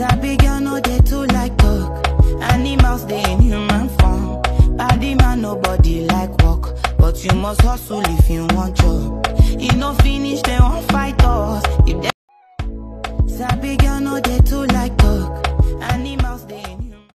Sabi girl no they too like talk. Animals they in human form. Body man nobody like walk, but you must hustle if you want job. You no finish they won't fight us. If they Sabi girl no they